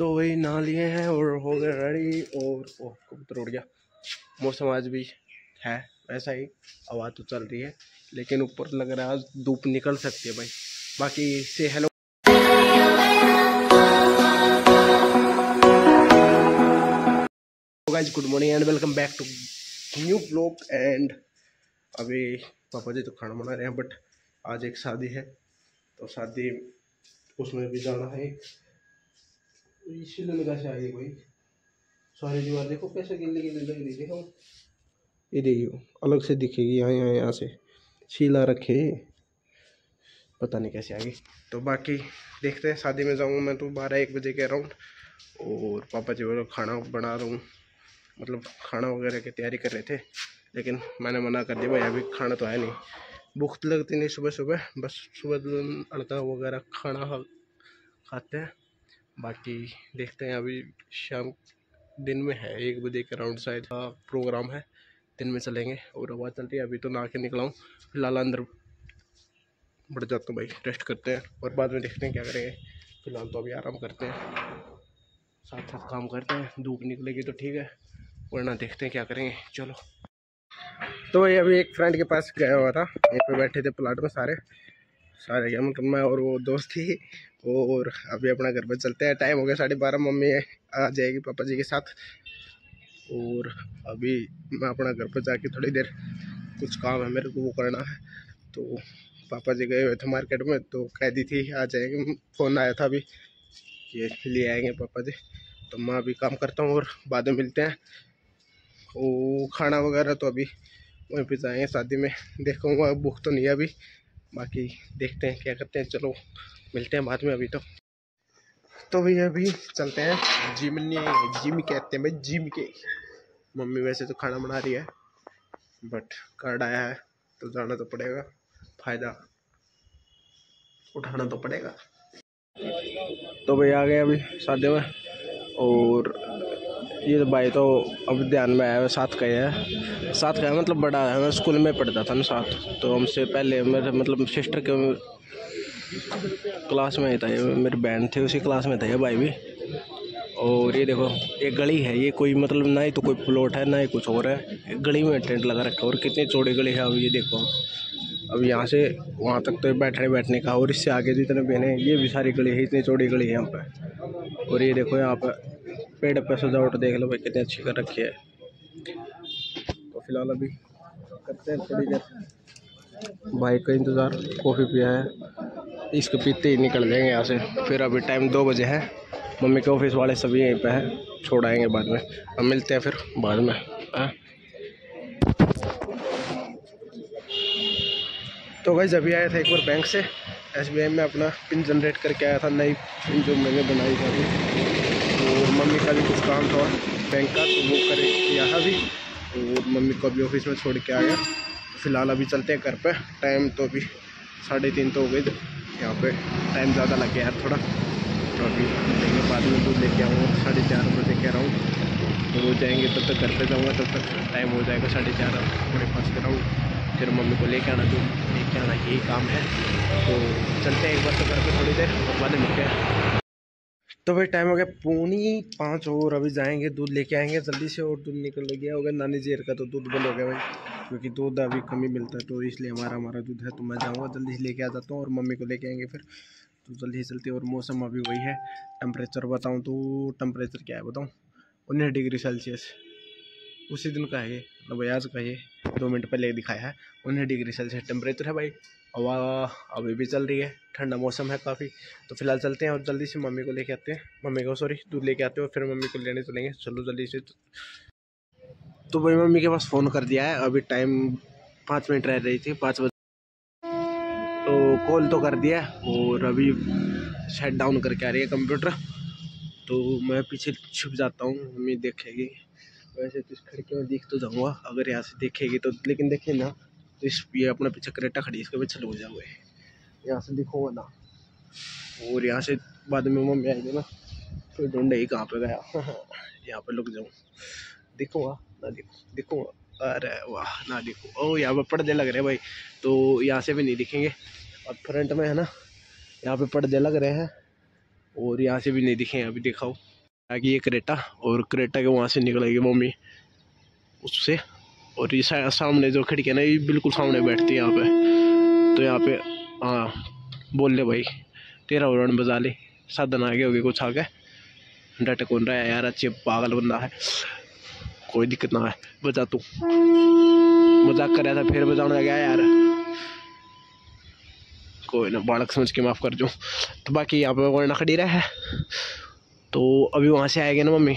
तो वही नहा लिए हैं और हो गए रेडी और, ओह, कबूतर उड़ गया। मौसम आज भी है वैसा ही, हवा तो चल रही है, लेकिन ऊपर लग रहा है आज धूप निकल सकती है भाई। बाकी से hello good morning and welcome back to new blog and अभी पापा जी तो खाना बना रहे हैं बट आज एक शादी है तो शादी उसमें भी जाना है। इसीलिए कैसे आ गई भाई सारी दीवार देखो, कैसे गिल्ली गिल्ली लग रही देखो। ये देखियो, अलग से दिखेगी, यहाँ यहाँ यहाँ से। शीला रखे। पता नहीं कैसे आ गई। तो बाकी देखते हैं, शादी में जाऊँगा मैं तो बारह एक बजे के अराउंड। और पापा जी वो खाना बना रहा हूँ मतलब खाना वगैरह की तैयारी कर रहे थे। लेकिन मैंने मना कर दिया, भाई, अभी खाना तो आया नहीं। भूख तो लगती नहीं सुबह सुबह बस सुबह अड़का वगैरह खाना खाते हैं। बाकी देखते हैं, अभी शाम दिन में है, एक बजे के अराउंड शायद प्रोग्राम है, दिन में चलेंगे और आवाज़ चलती है, अभी तो ना के निकला हूँ। फ़िलहाल अंदर बढ़ जाता हूँ भाई रेस्ट करते हैं और बाद में देखते हैं क्या करेंगे। फ़िलहाल तो अभी आराम करते हैं, साथ साथ काम करते हैं, धूप निकलेगी तो ठीक है, वरना देखते हैं क्या करेंगे, चलो। तो भाई, अभी एक फ्रेंड के पास गया हुआ था यहीं पे बैठे थे प्लाट में सारे। सारे क्या मतलब मैं और वो दोस्त थी और अभी अपना घर पर चलते हैं। टाइम हो गया साढ़े बारह, मम्मी आ जाएगी, पापा जी के साथ। और अभी मैं अपना घर पर जाके थोड़ी देर कुछ काम है मेरे को, वो करना है। तो पापा जी गए हुए थे मार्केट में तो कह दी थी, आ जाएँगे। फ़ोन आया था अभी ये ले आएँगे पापा जी। तो मैं अभी काम करता हूँ और बाद में मिलते हैं। वो खाना वगैरह तो अभी वहीं पे जाएँगे, शादी में। देखूँगा, भूख तो नहीं है अभी। बाकी देखते हैं क्या करते हैं। चलो, मिलते हैं बाद में अभी तो। तो भैया, अभी चलते हैं। जिम ने, जिम कहते हैं भाई जिम के। मम्मी वैसे तो खाना बना रही है बट कार्ड आया है तो जाना तो पड़ेगा। फ़ायदा, उठाना तो पड़ेगा। तो भैया आ गए अभी शादी में, और ये तो भाई तो अब ध्यान में आया साथ का है साथ का है मतलब बड़ा है, मैं स्कूल में पढ़ता था ना साथ तो हमसे पहले मेरे मतलब सिस्टर के क्लास में था ये, मेरी बहन थी, उसी क्लास में था ये भाई भी। और ये देखो, एक गली है, ये कोई मतलब ना ही तो कोई प्लॉट है, ना ही कुछ और है। गली में टेंट लगा रखा और कितनी चौड़ी गली है, अब ये देखो। अब यहाँ से, वहाँ तक तो बैठने बैठने का, और इससे आगे जितने बहने ये भी सारी गली है, इतनी चौड़ी गली है यहाँ पर और ये देखो यहाँ पे पेड़ पे सजावट देख लो भाई, कितनी अच्छी कर रखी है। तो फ़िलहाल अभी करते हैं थोड़ी देर। भाई का इंतज़ार, कॉफ़ी पिया है। इसको पीते ही निकल जाएँगे यहाँ से। फिर अभी टाइम दो बजे है। मम्मी के ऑफ़िस वाले सभी यहीं पे हैं। छोड़ आएँगे बाद में। अब मिलते हैं फिर बाद में। आ? तो भाई जब आया था एक बार बैंक से। एसबीआई में अपना पिन जनरेट करके आया था, नई पिन जो मैंने बनाई थी मम्मी का भी कुछ काम था बैंक का तो वो कर किया था अभी वो मम्मी को अभी ऑफ़िस में छोड़ के आ गया फ़िलहाल अभी चलते हैं घर पे। टाइम तो अभी साढ़े तीन तो हो गए। यहाँ पे टाइम ज़्यादा लग गया यार थोड़ा। तो अभी देंगे बाद में दूध लेके आऊँगा। साढ़े चार बजे कह रहा हूँ। तो वो जाएँगे, तब तक घर पे जाऊँगा, तब तक टाइम हो जाएगा साढ़े चार। ब्रेकफास्ट कराऊँ फिर मम्मी को लेके आना, दूध लेके आना, यही काम है। तो चलते हैं एक बार तो घर पे थोड़ी देर और बाद में मिलते हैं। तो भाई टाइम हो गया, पौनी पाँच और अभी जाएँगे, दूध लेके आएँगे, जल्दी से और दूध निकल गया होगा, नानी जेर का तो दूध बंद हो गया भाई, क्योंकि दूध अभी कमी मिलता है तो इसलिए हमारा हमारा दूध है तो मैं जाऊँगा, जल्दी से लेके आ जाता हूँ और मम्मी को लेके आएँगे फिर तो जल्दी से चलती और मौसम अभी वही है टेम्परेचर बताऊँ तो टेम्परेचर क्या है बताऊँ, उन्नीस डिग्री सेल्सियस उसी दिन का है ये मतलब आज का ये, दो मिनट पहले दिखाया है, उन्नीस डिग्री सेल्सियस टेम्परेचर है भाई हवा अभी भी चल रही है, ठंडा मौसम है काफ़ी। तो फ़िलहाल चलते हैं और जल्दी से मम्मी को लेके आते हैं। मम्मी को सॉरी दूध लेके आते हैं और फिर मम्मी को लेने चलेंगे। चलो जल्दी से। तो भाई मम्मी के पास फ़ोन कर दिया है। अभी टाइम पाँच मिनट रह रही थी, पाँच बजे तो कॉल तो कर दिया और अभी शट डाउन करके आ रही है कंप्यूटर तो मैं पीछे छुप जाता हूँ, मम्मी देखेगी। वैसे तो इस खिड़की में देख तो जाऊँगा, अगर यहाँ से देखेगी तो। लेकिन देखिए ना तो इस ये अपना पीछे करेटा खड़ी इसके पीछे लग जाओगे। यहाँ से दिखोगा ना। और यहाँ से बाद में मम्मी आएगी ना तो ढूंढे ही कहाँ पे गया। यहाँ पे लुक जाऊँ। दिखूँगा, ना दिखो, दिखूँगा। अरे वाह, ना दिखो। ओ, यहाँ पे पर्दे लग रहे हैं भाई। तो यहाँ से भी नहीं दिखेंगे। और फ्रंट में है ना, यहाँ पे पर्दे लग रहे हैं। और यहाँ से भी नहीं दिखे अभी दिखाओ। आगे ये करेटा, और करेटा के वहाँ से निकलेगी मम्मी। उससे और ये सामने जो खिड़की है ना, ये बिल्कुल सामने बैठती है यहाँ पे। तो यहाँ पे हाँ बोल ले भाई, तेरा उड़न बजा ले। साधन आगे होगी कुछ आगे। डट कौन रहा है यार, अच्छे पागल बंदा है। कोई दिक्कत ना है, बजा तू। मज़ाक कर रहा था, फिर बजाने गया यार। कोई ना, बालक समझ के माफ़ कर दो। तो बाकी यहाँ पे वरना खड़ी रहा। है तो अभी वहाँ से आएगी ना मम्मी।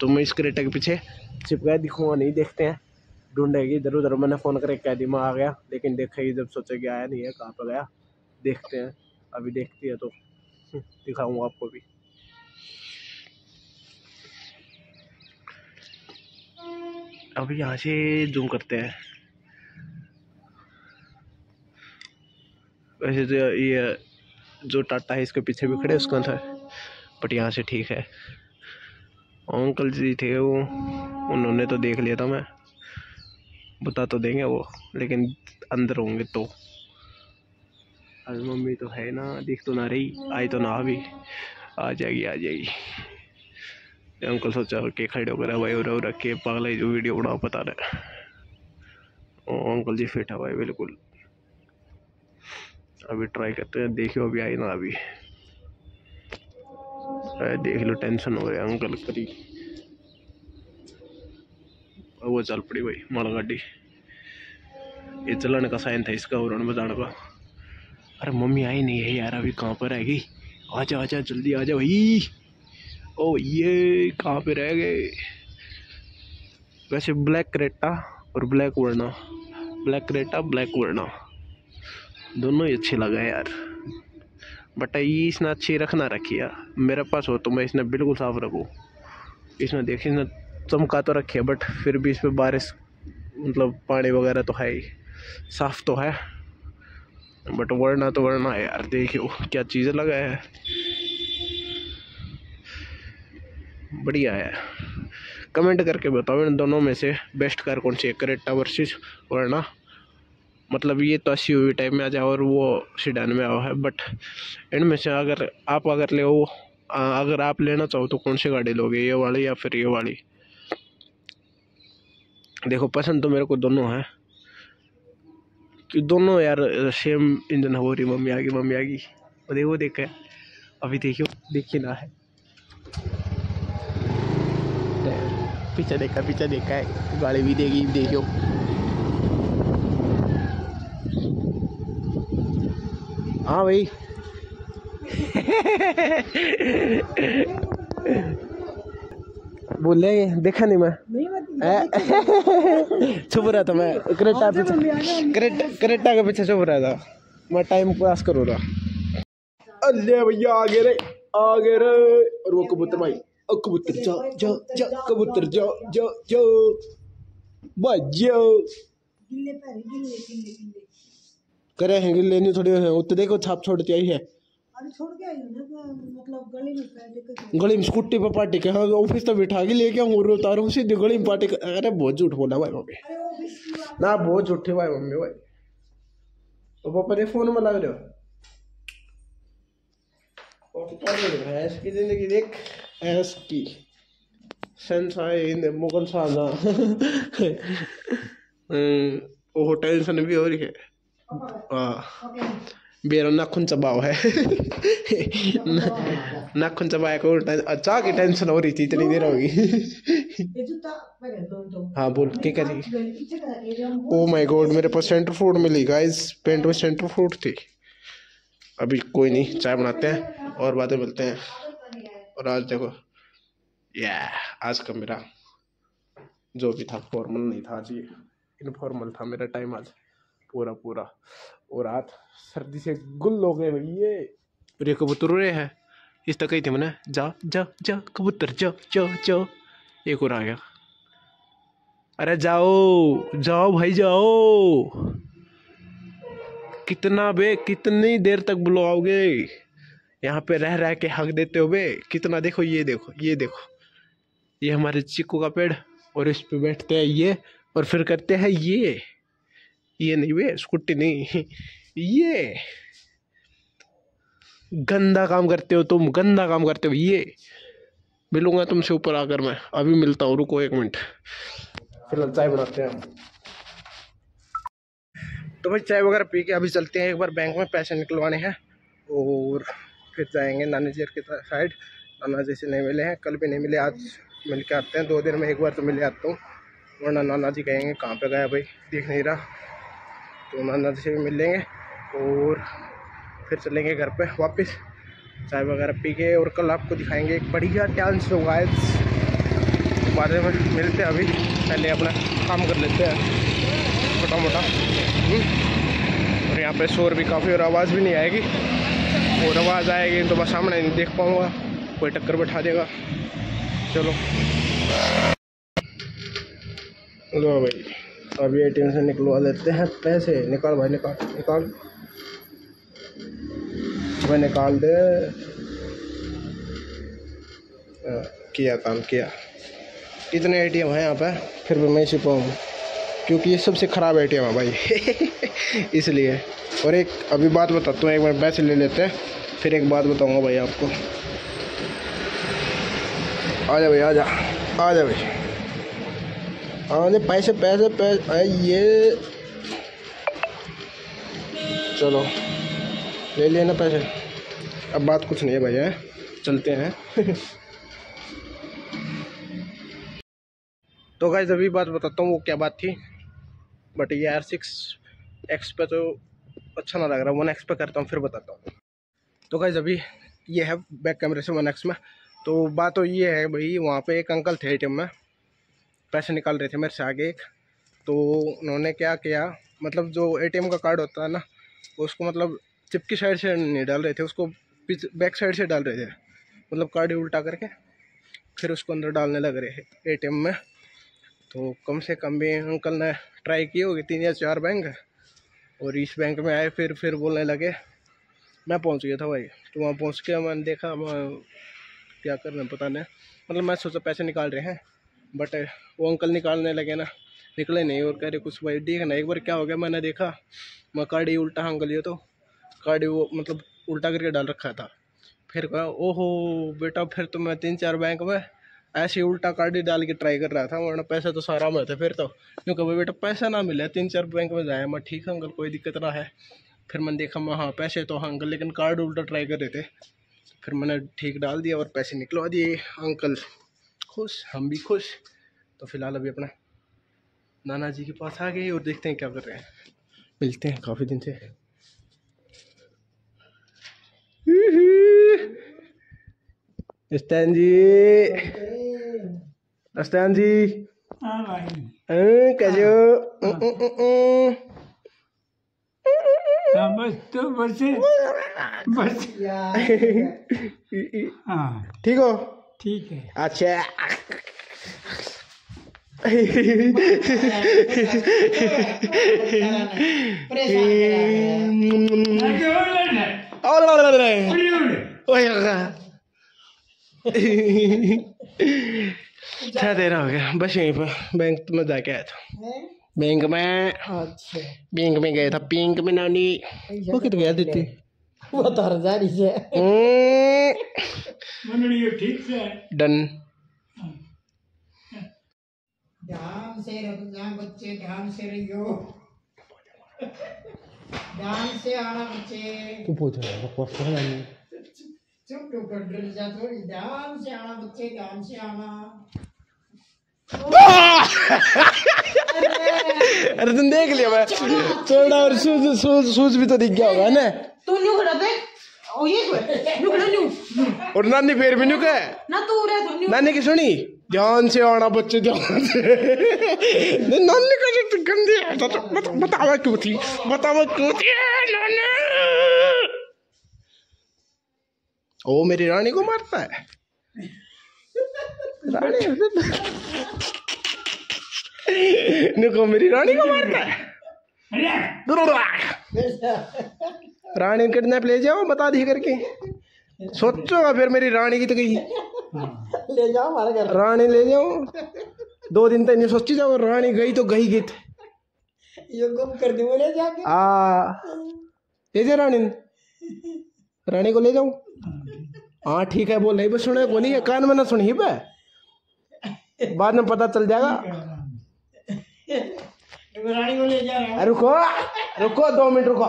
तो मैं इस क्रेटा के पीछे चिपका दिखूँगा, नहीं देखते हैं। ढूंढेगी। इधर उधर मैंने फ़ोन करके कह दी आ गया। लेकिन देखेगी जब सोचेगी आया नहीं है, कहाँ पर गया? देखते हैं। अभी देखती है तो दिखाऊँगा आपको भी। अभी यहाँ से जूम करते हैं। वैसे तो ये जो टाटा है, इसके पीछे भी खड़े उसका था बट यहाँ से ठीक है। अंकल जी थे वो, उन्होंने तो देख लिया था मैं। बता तो देंगे वो, लेकिन अंदर होंगे तो। अभी मम्मी तो है ना, दिख तो ना रही, आई तो ना अभी आ जाएगी आ जाएगी। अंकल सोचा के खड़े होकर भाई और रख के पागल जो वीडियो बनाओ बता रहे ओ, अंकल जी फिट है भाई, बिल्कुल। अभी ट्राई करते हैं, देखियो अभी आई ना अभी। देख लो, टेंशन हो रहा है, अंकल करी। वो चल पड़ी भाई माल गाड़ी। ये चलाने का साइन था इसका, और बजाने का। अरे मम्मी आई नहीं है यार, अभी कहाँ पर रहेगी? आजा आजा, जल्दी आजा भाई। ओ ये कहाँ पे रह गए? वैसे ब्लैक करेटा और black Verna black Creta, black Verna दोनों ही अच्छे लगे यार। बट ये इसने अच्छी रखना रखी है मेरे पास हो तो मैं इसने बिल्कुल साफ़ रखूँ। इसमें देखिए इसने चमका तो रखी बट फिर भी इसमें बारिश मतलब पानी वगैरह तो है ही। साफ़ तो है बट वरना तो वरना है यार, देखियो क्या चीज़ें लगा है। बढ़िया है। कमेंट करके बताओ इन दोनों में से बेस्ट कार कौन सी है, करेटा वर्सेस वरना। मतलब ये तो एस यू टाइप में आ जाए और वो सीडान में आओ है बट इनमें से अगर आप अगर ले अगर आप लेना चाहो तो कौन सी गाड़ी लोगे, ये वाली या फिर ये वाली? देखो, पसंद तो मेरे को दोनों है। कि दोनों यार सेम इंजन हो रही मम्मी आ गई मम्मी आ गई देखो देखा अभी देखियो, देखिए ना है। पीछे देखा पीछे देखा है। गाड़ी भी देगी, देखियो। हाँ भाई। बोल देखा नहीं मैं। छुप रहा था मैं। करेटा पीछे। करेटा करेटा के पीछे छुप रहा था मैं टाइम पास करूँ रहा अल्ले भैया आगे रे। आगे रे। और वो कबूतर भाई। कबूतर जा जा जा कबूतर जा जा जा। गिल्ले करे हैं गिल्ले नहीं थोड़ी है। उत्ते देखो छाप छोड़ती आई है। गली में स्कूटी पे पार्टी के हाँ ऑफ़िस तो बिठा के लेके आऊँ और उतारू सीधे गली में पार्टी अरे बहुत झूठ बोला भाई मम्मी। ना बहुत झूठे भाई मम्मी भाई। तो पापा ने फ़ोन में लग रहे हो? भैंस की ज़िंदगी देख। ऐस की। सनशाइन मुगल साना वो टेंशन भी हो रही है। मेरा नाखून चबाव है नाखून चबाया को अच्छा की टेंशन हो रही थी इतनी देर होगी हाँ बोल क्या कर ओ माय गॉड मेरे पास सेंटर फ़ूड मिली गाइस पेंट में सेंटर फ़ूड थी अभी कोई नहीं चाय बनाते हैं और बातें मिलते हैं और आज देखो या आज का मेरा जो भी था फॉर्मल नहीं था आज ये इनफॉर्मल था मेरा टाइम आज पूरा पूरा और रात सर्दी से गुल हो गए ये। और ये कबूतर उड़े हैं। इस तक ही थे मैंने, जा जा जा, कबूतर, जा जा जा। एक और आ गया। अरे जाओ जाओ भाई, जाओ। कितना बे, कितनी देर तक बुलाओगे यहाँ पे रह रह के हक देते हो बे। कितना देखो, ये देखो ये देखो। ये हमारे चिक्कू का पेड़, और इस पे बैठते हैं ये, और फिर करते हैं ये। ये नहीं वे स्कूटी नहीं। ये गंदा काम करते हो तुम, गंदा काम करते हो। ये मिलूँगा तुमसे ऊपर आकर मैं, अभी मिलता हूँ, रुको एक मिनट। फ़िलहाल चाय बनाते हैं तो भाई चाय वगैरह पी के अभी चलते हैं, एक बार बैंक में पैसे निकलवाने हैं, और फिर जाएँगे नानी जी के साइड। नाना जी से नहीं मिले हैं, कल भी नहीं मिले, आज मिल के आते हैं, दो दिन में एक बार तो मिले आता हूँ। वरना नाना जी कहेंगे, कहाँ पे गया भाई? दिख नहीं रहा। तो जी से भी मिल लेंगे और फिर चलेंगे घर पे वापस, चाय वगैरह पी के और कल आपको दिखाएँगे एक बढ़िया डांस गाइस बारे में मिलते हैं अभी, पहले अपना काम कर लेते हैं। छोटा मोटा हम्म। और यहाँ पे शोर भी काफ़ी और आवाज़ भी नहीं आएगी। और आवाज़ आएगी तो बस सामने नहीं देख पाऊँगा। कोई टक्कर बैठा देगा। चलो। लो भाई। अभी एटीएम से निकलवा लेते हैं पैसे। निकाल भाई निकाल निकाल। भाई निकाल दे। आ, किया काम किया। कितने एटीएम हैं यहाँ पे फिर भी मैं छिपाऊँ क्योंकि ये सबसे ख़राब एटीएम है भाई। इसलिए। और एक अभी बात बताता हूँ एक बार पैसे ले लेते हैं। फिर एक बात बताऊँगा भाई आपको। आ जा भाई आ जा। आ जा भाई। आ जा पैसे पैसे पैसे ये। चलो, ले लिए ना पैसे। अब बात कुछ नहीं है भैया चलते हैं। तो गाइज़ अभी बात बताता हूँ वो क्या बात थी। बट ये आर सिक्स एक्स पे तो अच्छा ना लग रहा वन एक्स पे करता हूँ, फिर बताता हूँ। तो गाइज़ अभी ये है बैक कैमरे से वन एक्स में। तो बात तो ये है भाई, वहाँ पे एक अंकल थे ए में। पैसे निकाल रहे थे मेरे से आगे एक। तो उन्होंने क्या किया मतलब जो एटीएम का कार्ड होता है ना, उसको मतलब चिपकी साइड से नहीं डाल रहे थे, उसको पिछ बैक साइड से डाल रहे थे। मतलब कार्ड उल्टा करके, फिर उसको अंदर डालने लग रहे ए में। तो कम से कम भी अंकल ने ट्राई की होगी, तीन या चार बैंक और इस बैंक में आए, फिर फिर बोलने लगे, मैं पहुँच गया था भाई। तो वहाँ पहुँच के मैंने देखा, मैं क्या कर रहे हैं पता नहीं। मतलब मैं सोचा पैसे निकाल रहे हैं। बट वो अंकल निकालने लगे ना, निकले नहीं और कह रहे, कुछ भाई देखना एक बार क्या हो गया, मैंने देखा, मैं कार्ड ही उल्टा अंकल ये तो कार्ड वो मतलब उल्टा करके डाल रखा था। फिर कहा, ओहो, बेटा, फिर तो मैं तीन चार बैंक में ऐसे उल्टा कार्ड ही डाल के ट्राई कर रहा था, वरना पैसा तो सारा में फिर तो। क्योंकि भाई बेटा, पैसा ना मिले तीन चार बैंक में जाए मैं ठीक है अंकल, कोई दिक्कत ना है। फिर मैंने देखा, मैं हाँ पैसे तो हाँ अंकल, लेकिन कार्ड उल्टा ट्राई कर रहे थे। फिर मैंने ठीक डाल दिया और पैसे निकलवा दिए अंकल। खुश हम भी खुश। तो फ़िलहाल अभी अपना नाना जी के पास आ गए और देखते हैं क्या कर रहे हैं। मिलते हैं काफ़ी दिन से। स्टैन जी। स्टैन जी। हाँ कैसे हो? हाँ। बस तो बस। बस। हाँ। ठीक हो? ठीक है। अच्छा। क्या देर हो। गया। बस यहीं पर। बैंक में जाके आया था। बैंक में। अच्छा। बैंक में गया था। पिंक में नानी। वो कितने गया देती वो तो हरजारी से मंडली ये ठीक से है? डन ध्यान से रखना बच्चे ध्यान से रहियो। ध्यान से आना बच्चे। तू पूछ रहा है बकवास कर रहा है। चुप डर जा थोड़ी। ध्यान से आना बच्चे ध्यान से आना। अरे तुम देख लिया मैं। थोड़ा और सूज सूज सूज भी तो दिख गया होगा ना? तू न्यू खड़ा ओ ये न्यू खड़ा न्यू और नानी फिर भी न्यू कहे ना तू रे तू न्यू नानी की सुनी? ध्यान से आना बच्चे ध्यान से। नानी का जो गंदी है, बतावा क्यों थी बतावा क्यों थी नानी। ओ मेरी रानी को मारता है। रानी देखो मेरी रानी को मारता है। रानी किडनैप ले जाओ बता दी करके। सोचो फिर मेरी रानी की तो गई। ले जाओ हमारे घर। रानी ले जाओ। दो दिन तक नहीं सोची जाओ रानी गई तो गई ये गुम कर दूँ ले जाके। आ ले जा रानी। रानी को ले जाऊँ हाँ ठीक है बोल रही बस सुने को नहीं है कान में ना सुनी बे। बाद में पता चल जाएगा। रानी को ले जा। रुको रुको दो मिनट रुको।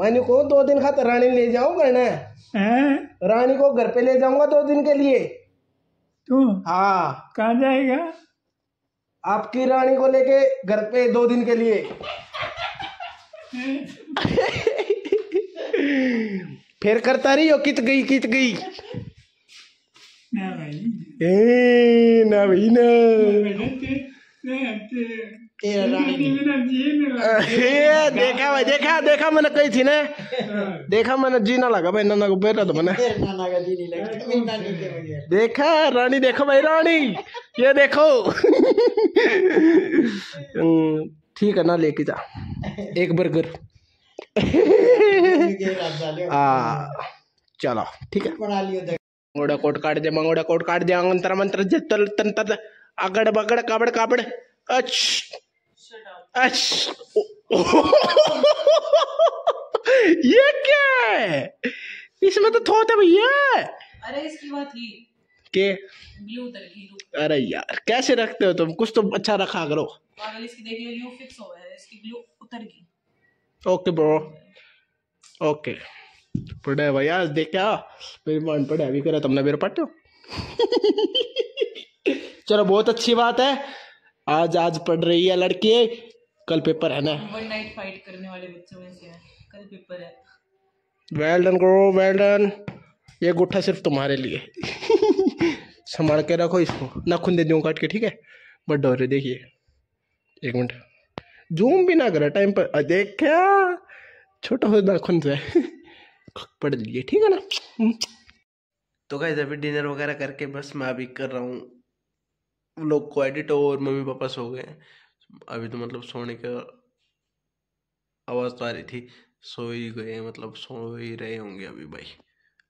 मैंने को दो दिन खातर रानी ले जाऊँ करना है हैं? रानी को घर पे ले जाऊँगा दो दिन के लिए। तू? हाँ। कहाँ जाएगा? आपकी रानी को लेके घर पे दो दिन के लिए। फिर करता रही हो कित गई कित गई? ना भाई। ए ना भाई ना। बेटा ते- ते- ते- देखा भाई देखा देखा मैंने कही थी ना। देखा मैंने जी ना लगा भाई नाना को बेटा तो मैंने। देखा रानी देखो भाई रानी ये देखो। हम्म, ठीक है ना लेके जा। एक बर्गर। आ चलो ठीक है। बना लियो देख मंगोड़ा कोट काट दे मंगोड़ा कोट काट दे अंतर मंत्र जतल तंत्र अगड़ बगड़ काबड़ काबड़। अच्छ अच्छ ये क्या है? इसमें तो है भैया अरे इसकी बात ही। के? अरे यार कैसे रखते हो तुम? कुछ तो अच्छा रखा करो। पागल इसकी देखिए ब्लू फिक्स हो गया इसकी ब्लू उतर गई। Okay bro. ओके। पढ़े भैया देख क्या? मेरी मान पढ़े अभी करे तुमने मेरे पढ़ते हो चलो बहुत अच्छी बात है। आज आज पढ़ रही है लड़की। कल पेपर है ना? वन नाइट फाइट करने वाले बच्चों में से है। कल पेपर है। वेल डन करो वेल डन ये गुट्ठा सिर्फ़ तुम्हारे लिए। संभाल के रखो इसको। नाखून दे दूँ काट के ठीक है? बड्डा हो रहे देखिए। एक मिनट। जूम भी ना करा टाइम पर। देख क्या? छोटा हो नाखून से पढ़ लीजिए ठीक है ना? तो गाइस अभी डिनर वगैरह करके बस मैं अभी कर रहा हूँ। लोग को एडिट और मम्मी पापा सो गए। हैं। अभी तो मतलब सोने का आवाज़ तो आ रही थी। सो ही गए मतलब सो ही रहे होंगे अभी भाई।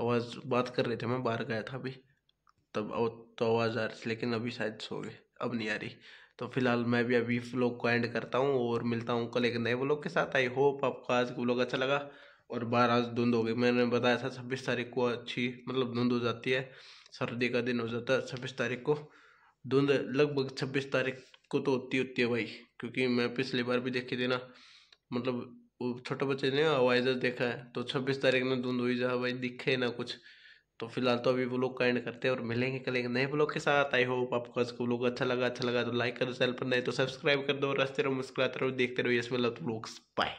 आवाज़, बात कर रहे थे मैं, बाहर गया था अभी। तब तो आवाज़ आ रही थी, लेकिन अभी शायद सो गए, अब नहीं आ रही। तो फ़िलहाल मैं भी अभी व्लॉग को एंड करता हूँ और मिलता हूँ कल एक नए व्लॉग के साथ। आई होप आपको आज व्लॉग अच्छा लगा और बाहर आज धुंध हो गई। मैंने बताया था छब्बीस तारीख को अच्छी मतलब धुंध हो जाती है। सर्दी का दिन हो जाता है छब्बीस तारीख को। धुंध, लगभग छब्बीस तारीख को तो होती होती है भाई, क्योंकि मैं पिछली बार भी देखी थी ना मतलब छोटे बच्चे ने आवाज़ देखा है तो छब्बीस तारीख में धुंध हुई जा भाई दिखे ना कुछ। तो फ़िलहाल तो अभी वो लोग का एंड करते हैं और मिलेंगे कल एक नए ब्लॉग के साथ। आई होप आपको आज का ब्लॉग अच्छा लगा अच्छा लगा तो लाइक करो, चैनल पर नहीं तो सब्सक्राइब कर दो और हँसते रहो, मुस्कुराते रहो, देखते रहो ये ब्लॉग्स बाय